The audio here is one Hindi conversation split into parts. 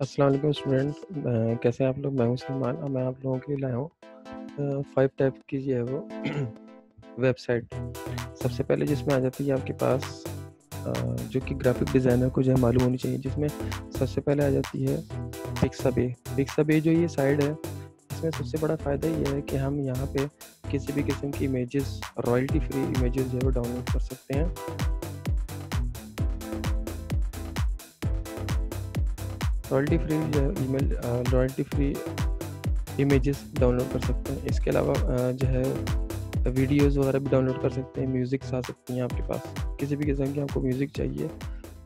अस्सलाम वालेकुम स्टूडेंट। कैसे हैं आप लोग? मैं हूँ सलमान और मैं आप लोगों के लिए लाया हूँ फाइव टाइप की जो है वो वेबसाइट सबसे पहले जिसमें आ जाती है आपके पास जो कि ग्राफिक डिज़ाइनर को जो है मालूम होनी चाहिए, जिसमें सबसे पहले आ जाती है पिक्साबे पिक्साबे जो ये साइड है, इसमें सबसे बड़ा फ़ायदा ये है कि हम यहाँ पे किसी भी किस्म की इमेजेस रॉयल्टी फ्री इमेजेस जो है वो डाउनलोड कर सकते हैं। रॉयल्टी फ्री जो email royalty free images download कर सकते हैं। इसके अलावा जो है वीडियोस वगैरह भी डाउनलोड कर सकते हैं। म्यूज़िक्स आ सकती हैं आपके पास। किसी भी किस्म की आपको म्यूज़िक चाहिए,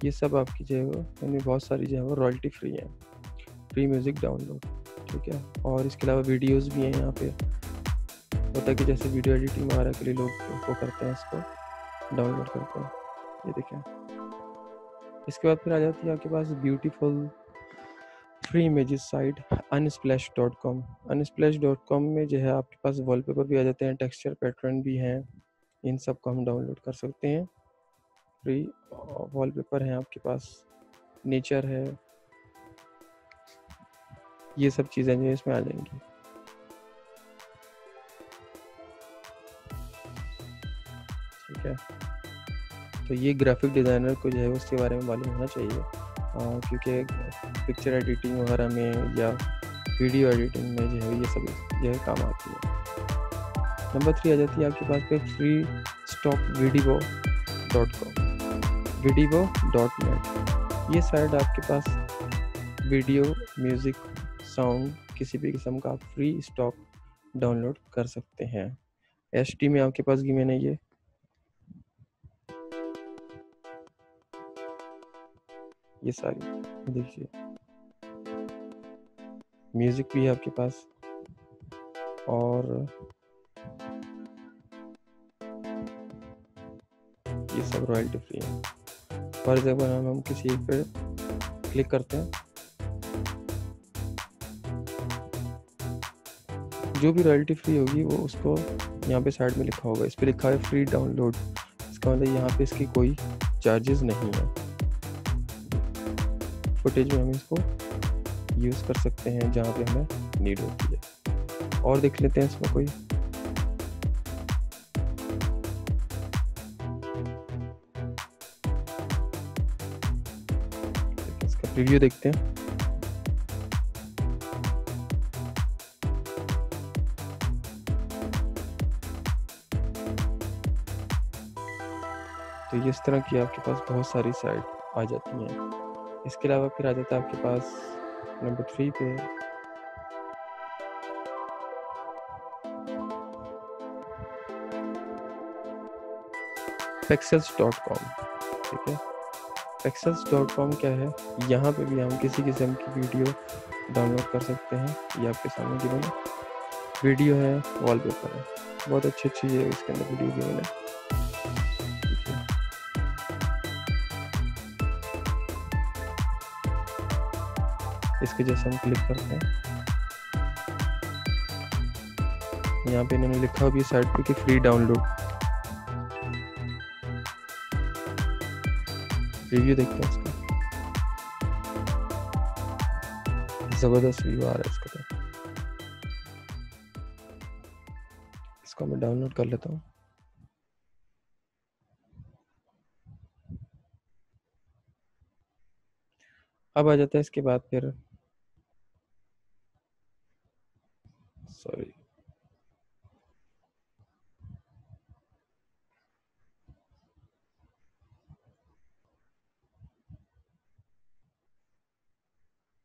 ये सब आपकी जो है वो, यानी बहुत सारी जो है वो रॉयल्टी फ्री है। फ्री म्यूज़िक डाउनलोड ठीक है? और इसके अलावा वीडियोस भी हैं यहाँ पे। होता है कि जैसे वीडियो एडिटिंग वगैरह के लिए लोग वो करते हैं इसको डाउनलोड करते हैं। ये देखें। इसके बाद फिर आ जाती है आपके पास beautiful free images site dot com में जो है आपके पास वॉलपेपर भी आ जाते हैं टेक्सचर पैटर्न भी हैं, इन सबको हम डाउनलोड कर सकते हैं। फ्री वॉलपेपर हैं आपके पास नेचर है। ये सब चीज़ें जो इसमें आ जाएँगी। ठीक है? तो ये ग्राफिक डिज़ाइनर को जो है उसके बारे में मालूम होना चाहिए। क्योंकि पिक्चर एडिटिंग वगैरह में या वीडियो एडिटिंग में जो है, ये सब जो है काम आती है। नंबर थ्री आ जाती है आपके पास पे free stock video dot com video dot net ये साइट आपके पास वीडियो म्यूज़िक साउंड किसी भी किस्म का आप फ्री स्टॉक डाउनलोड कर सकते हैं। एच में आपके पास गिमेन है ये। ये सारी, देखिए। म्यूज़िक भी है आपके पास। और ये सब रॉयल्टी फ्री है। फॉर एग्ज़ाम्पल हम हम किसी एक पे क्लिक करते हैं। जो भी रॉयल्टी फ्री होगी, वो उसको यहाँ पे साइड में लिखा होगा। इस पर लिखा है फ्री डाउनलोड इसका मतलब यहाँ पे इसकी कोई चार्जेस नहीं है। फुटेज में हम इसको यूज़ कर सकते हैं जहाँ पे हमें नीड होती है। और देख लेते हैं इसमें कोई। इसका रिव्यू देखते हैं। तो इस तरह की आपके पास बहुत सारी साइट आ जाती हैं। इसके अलावा फिर आ जाता है आपके पास नंबर थ्री पे। पेक्सल्स डॉट कॉम ठीक है? पेक्सल्स डॉट कॉम क्या है? यहाँ पे भी हम किसी किस्म की वीडियो डाउनलोड कर सकते हैं। ये आपके सामने गिवन वीडियो है। वॉलपेपर है बहुत अच्छी अच्छी है इसके अंदर वीडियो गिवन है इसके जैसे हम क्लिक करते हैं। यहाँ पे इन्होंने लिखा भी साइट पे कि फ्री डाउनलोड रिव्यू देखते हैं इसका। ज़बरदस्त व्यू आ रहा है इसका तो। इसको मैं डाउनलोड कर लेता हूँ। अब आ जाता है इसके बाद फिर।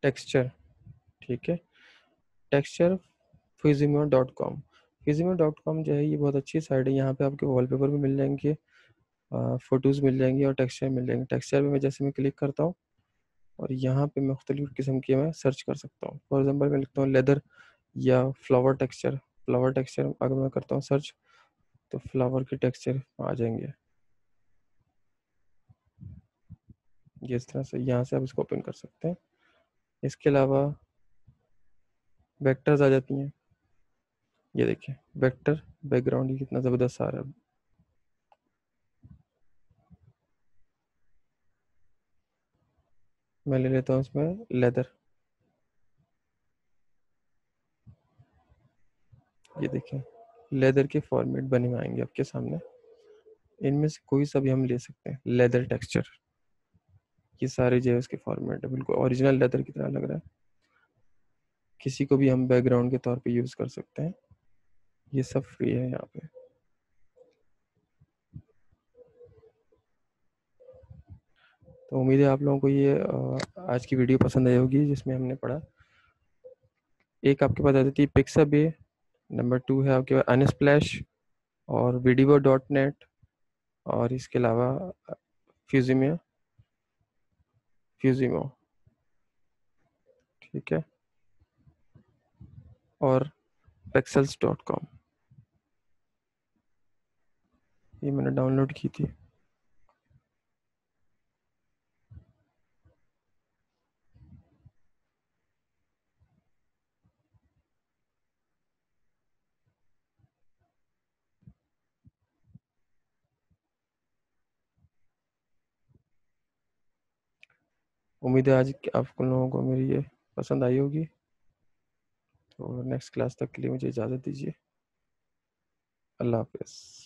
टेक्सचर, ठीक है? टेक्सचर फिजिमो डॉट कॉम फिजिमो डॉट कॉम जो है, ये बहुत अच्छी साइट है। यहाँ पे आपके वॉलपेपर भी मिल जाएँगे फ़ोटोज़ मिल जाएँगी और टेक्सचर मिल जाएँगे। टेक्सचर में मैं जैसे मैं क्लिक करता हूँ और यहाँ पे मुख्तलिफ़ किस्म की मैं सर्च कर सकता हूँ। फॉर एग्जांपल मैं लिखता हूँ लेदर या फ्लावर टेक्सचर फ्लावर टेक्सचर अगर मैं करता हूँ सर्च तो फ्लावर के टेक्सचर आ जाएँगे। ये इस तरह से यहाँ से आप इसको ओपन कर सकते हैं। इसके अलावा वेक्टर्स आ जाती हैं। ये देखिए वेक्टर बैकग्राउंड ही कितना ज़बरदस्त आ रहा है। मैं ले लेता हूँ इसमें लेदर ये देखें लेदर के फॉर्मेट बने हुए आएँगे आपके सामने। इनमें से कोई सा भी हम ले सकते हैं लेदर टेक्सचर ये सारे जो है उसके फॉर्मेट है, बिल्कुल ओरिजिनल लेदर की तरह लग रहा है। किसी को भी हम बैकग्राउंड के तौर पे यूज़ कर सकते हैं। ये सब फ्री है यहाँ पे। तो उम्मीद है आप लोगों को ये आज की वीडियो पसंद आई होगी जिसमें हमने पढ़ा। एक आपके पास आ जाती है पिक्सअप नंबर टू है आपके पास अनस्प्लैश और वीडियो डॉट नेट और इसके अलावा फ्यूजिमिया फ्यूजिमो ठीक है? और पेक्सल्स डॉट कॉम ये मैंने डाउनलोड की थी। उम्मीद है आज आप लोगों को मेरी ये पसंद आई होगी। तो नेक्स्ट क्लास तक के लिए मुझे इजाज़त दीजिए। अल्लाह हाफिज़।